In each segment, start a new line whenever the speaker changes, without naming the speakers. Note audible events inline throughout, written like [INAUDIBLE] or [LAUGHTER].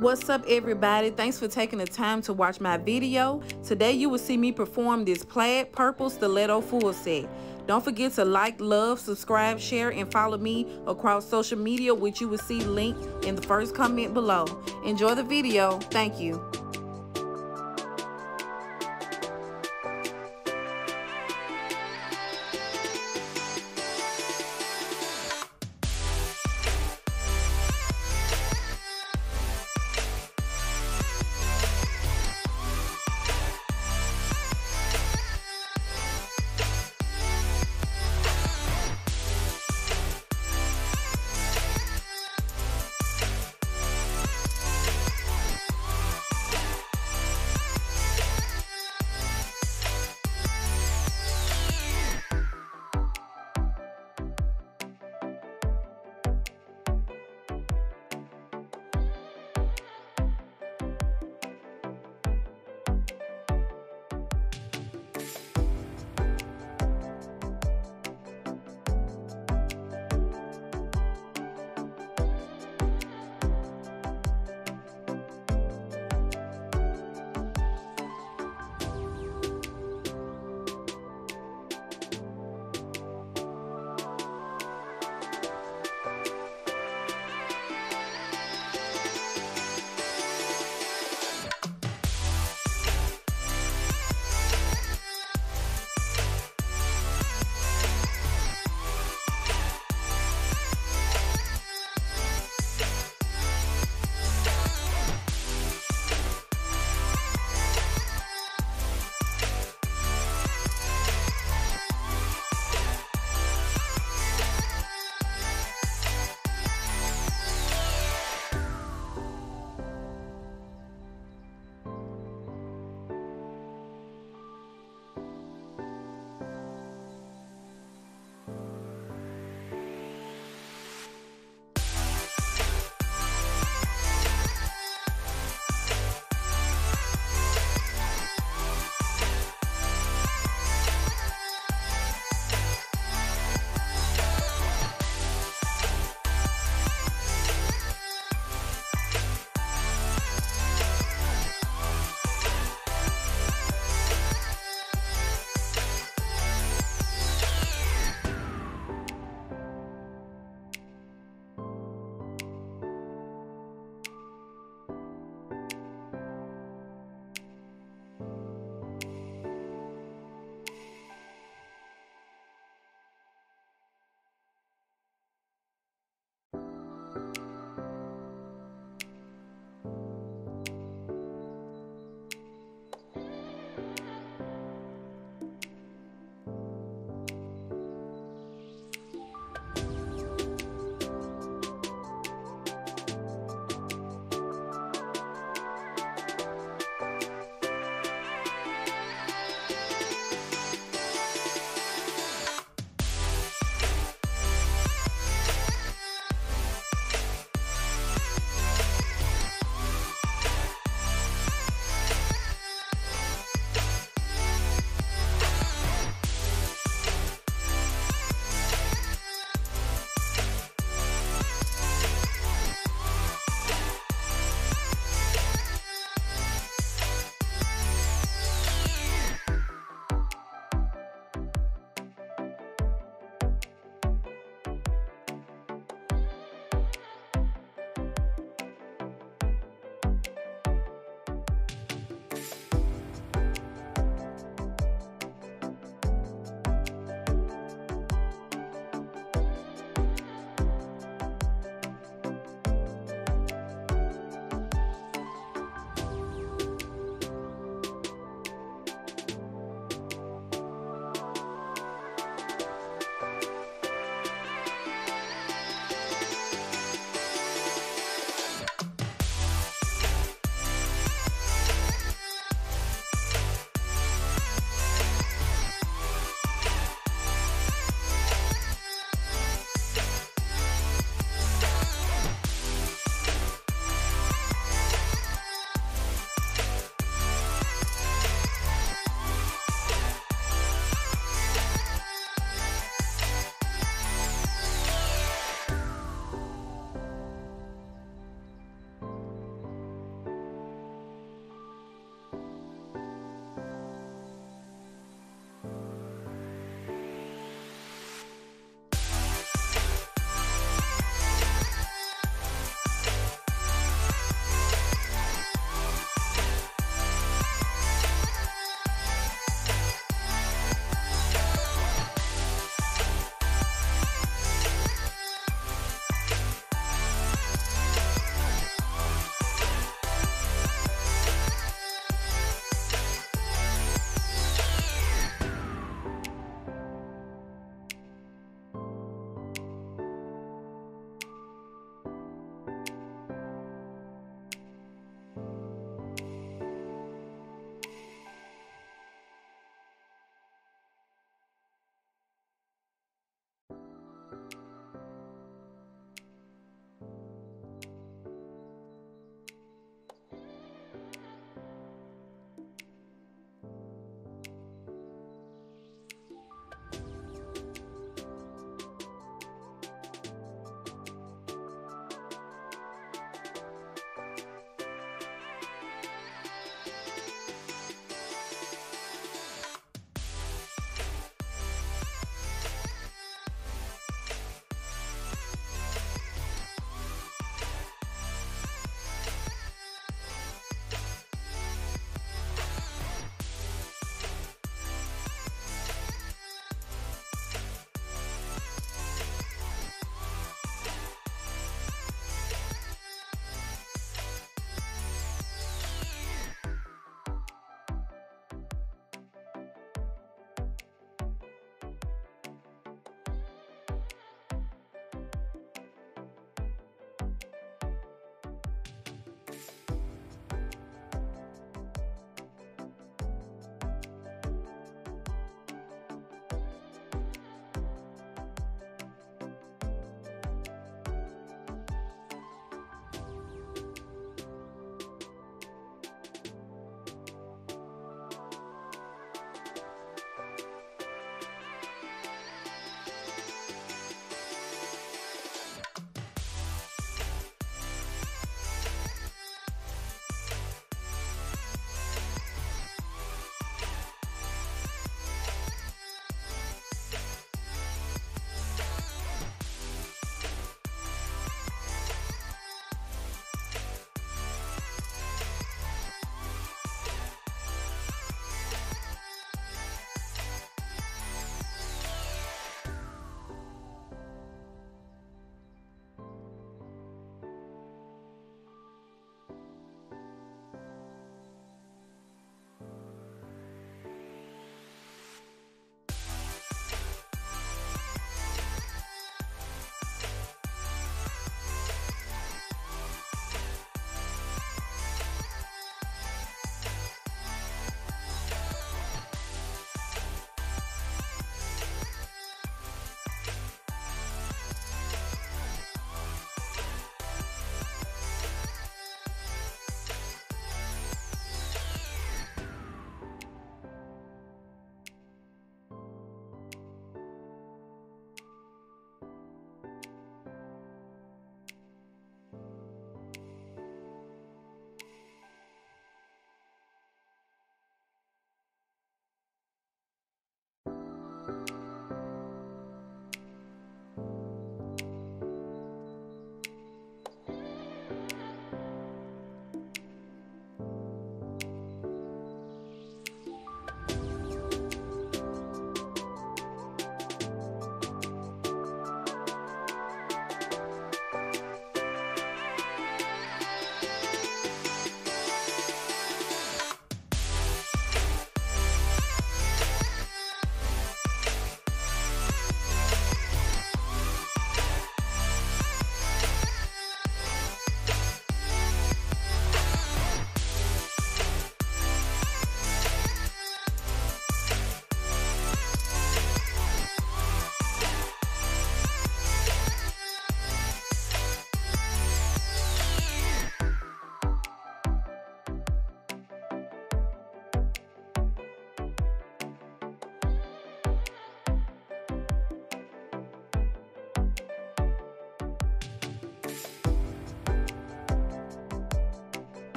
What's up everybody? Thanks for taking the time to watch my video. Today you will see me perform this plaid purple stiletto full set. Don't forget to like, love, subscribe, share, and follow me across social media which you will see linked in the first comment below. Enjoy the video. Thank you.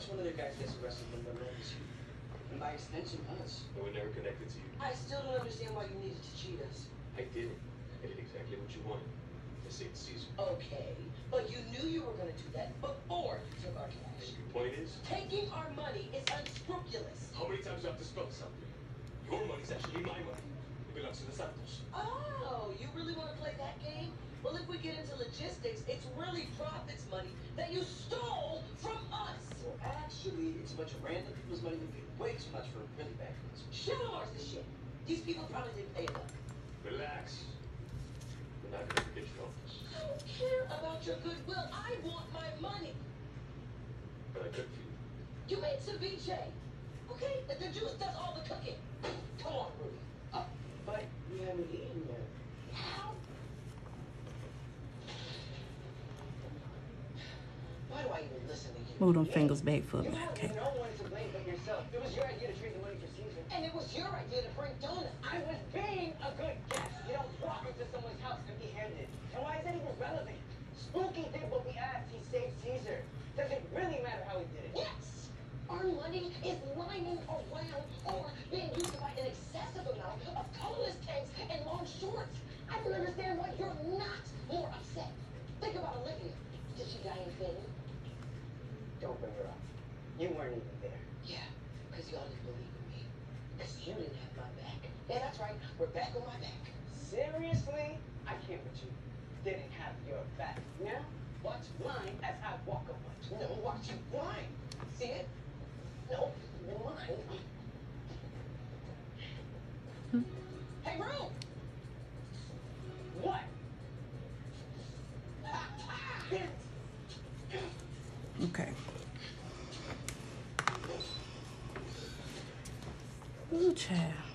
Once one of their guys gets arrested, they'll know it's you. And by extension, us.
And we're never connected to you.
I still don't understand why you needed to cheat us.
I did it. I did exactly what you wanted. To save Caesar.
Okay, but you knew you were gonna do that before you took our cash.
Your point is,
Taking our money is unscrupulous.
how many times do I have to spell something? Your money's actually my money. It belongs to the Santos.
Oh, you really want to play that game? Well, if we get into logistics, it's really profits money that you bunch of random people's money we paid way too much for a really bad ones. Showers the shit. These people probably didn't pay enough.
Relax. We're not gonna forget your office.
I don't care about your goodwill. I want my money.
But I cook for you.
You made ceviche. Okay, but the juice does all the cooking. Come on, Ruby. Uh, but we haven't eaten yet. How? Why do I even listen to you?
Move them fingers back for
You
me. Okay.
no one to blame but yourself. It was your idea to trade the money for Caesar.
And it was your idea to bring donuts.
I was being a good guest. You don't walk into someone's house empty-handed. And why is that even relevant? Spooky did what we asked. He saved Caesar. Does it really matter how he did it?
Yes! Our money is lying around or being used to an excessive amount of colorless tanks and long shorts. I don't understand why you're not more upset. Think about Olivia. Did she die in Finland?
Don't bring her up. You weren't even there.
Yeah, because y'all didn't believe in me. Because you didn't have my back. Yeah, that's right. We're back on my back.
Seriously? I can't with you. Didn't have your back. Now, watch mine as I walk away.
No, watch you blind. See it? No, mine. Hey, Rome!
What? [LAUGHS]
不拆啊